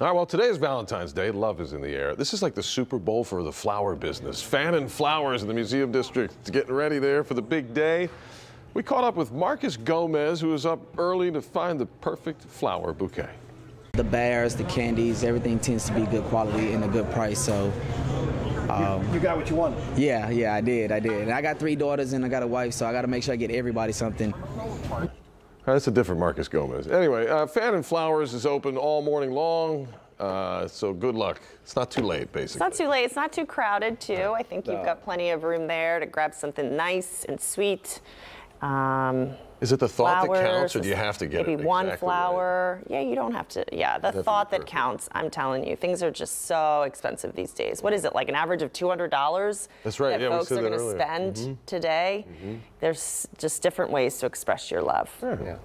All right, well, today is Valentine's Day. Love is in the air. This is like the Super Bowl for the flower business. Fannin Flowers in the Museum District getting ready there for the big day. We caught up with Marcus Gomez, who was up early to find the perfect flower bouquet. The bears, the candies, everything tends to be good quality and a good price. So, um, you got what you wanted. Yeah, yeah, I did, I did. And I got three daughters and I got a wife, so I got to make sure I get everybody something. That's a different Marcus Gomez. Anyway, uh, Fannin Flowers is open all morning long. Uh, so good luck. It's not too late, basically. It's not too late. It's not too crowded, too. I think you've got plenty of room there to grab something nice and sweet. Um, is it the thought flowers, that counts, or do you have to get it? maybe it one exactly flower? Right? Yeah, you don't have to. Yeah, the Definitely thought that counts. I'm telling you, things are just so expensive these days. What is it like? An average of two hundred dollars? That's right. That yeah, folks are going to spend mm -hmm. today. Mm -hmm. There's just different ways to express your love. Yeah.